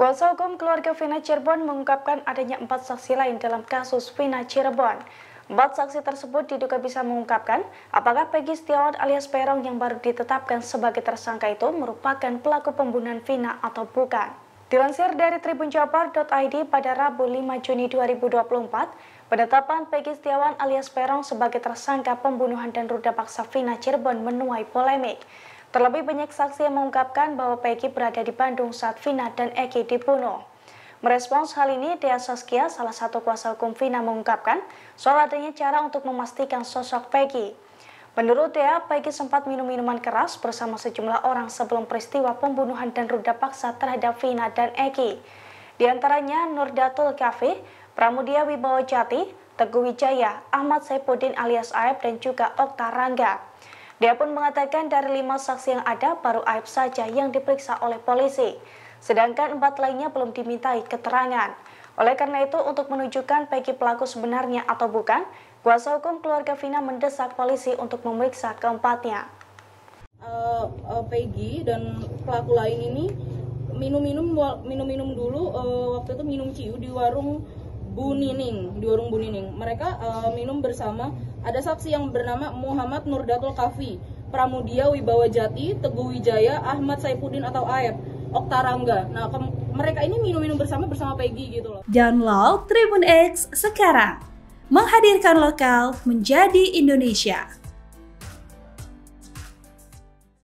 Kuasa hukum keluarga Vina Cirebon mengungkapkan adanya empat saksi lain dalam kasus Vina Cirebon. Empat saksi tersebut diduga bisa mengungkapkan apakah Peggy Setiawan alias Perong yang baru ditetapkan sebagai tersangka itu merupakan pelaku pembunuhan Vina atau bukan. Dilansir dari tribunjabar.id pada Rabu 5 Juni 2024, penetapan Peggy Setiawan alias Perong sebagai tersangka pembunuhan dan ruda paksa Vina Cirebon menuai polemik. Terlebih banyak saksi yang mengungkapkan bahwa Peggy berada di Bandung saat Vina dan Eki dibunuh. Merespons hal ini, Dea Saskia, salah satu kuasa hukum Vina mengungkapkan soal adanya cara untuk memastikan sosok Peggy. Menurut Dea, Peggy sempat minum minuman keras bersama sejumlah orang sebelum peristiwa pembunuhan dan ruda paksa terhadap Vina dan Eki. Di antaranya Nurdatul Kafi, Pramudia Wibawa Jati, Teguh Wijaya, Ahmad Saipudin alias Aib, dan juga Okta Rangga. Dia pun mengatakan dari lima saksi yang ada, baru Aib saja yang diperiksa oleh polisi. Sedangkan empat lainnya belum dimintai keterangan. Oleh karena itu, untuk menunjukkan Peggy pelaku sebenarnya atau bukan, kuasa hukum keluarga Vina mendesak polisi untuk memeriksa keempatnya. Uh, uh, Peggy dan pelaku lain ini minum-minum minum-minum dulu uh, waktu itu minum ciu di warung Bu Nining di warung Mereka uh, minum bersama. Ada saksi yang bernama Muhammad Nurdatul Kafi, Pramudia Wibawa Jati, Teguh Wijaya, Ahmad Saipudin atau Aep, Oktarangga. Nah, mereka ini minum-minum bersama bersama Peggy gitu loh. Download Tribun X sekarang. Menghadirkan lokal menjadi Indonesia.